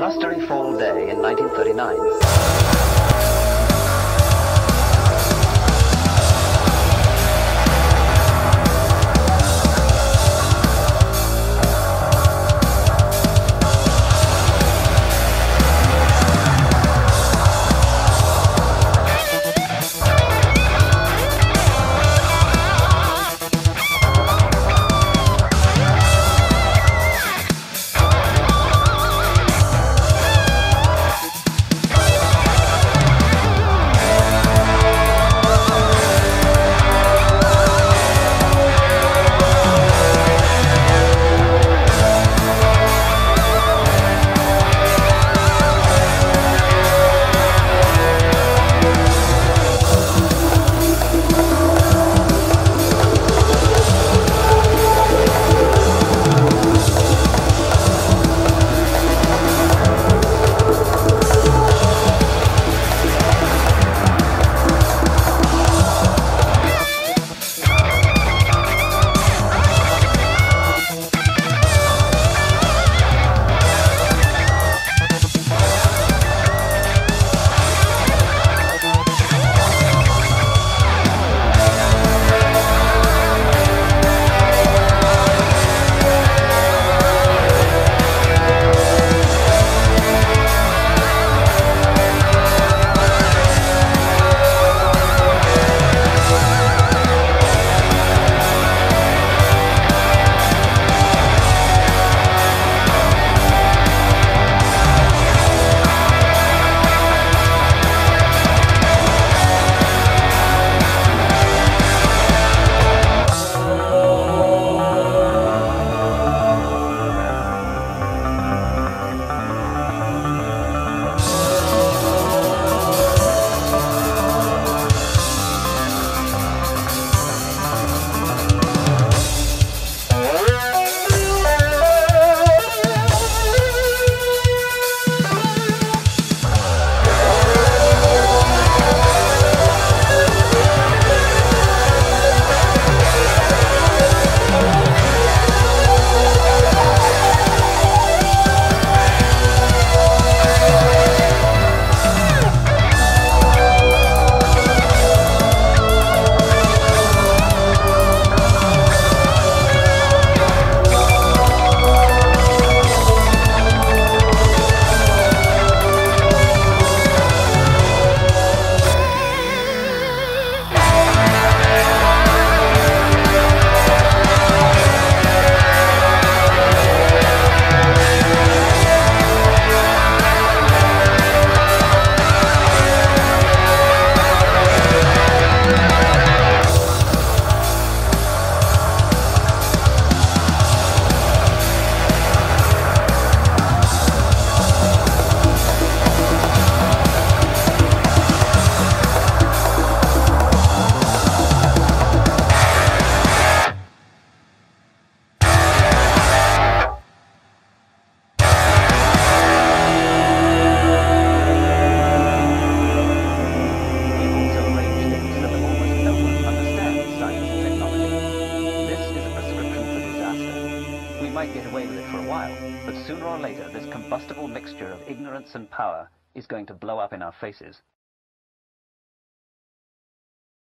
Blustery fall day in 1939. For a while, but sooner or later this combustible mixture of ignorance and power is going to blow up in our faces.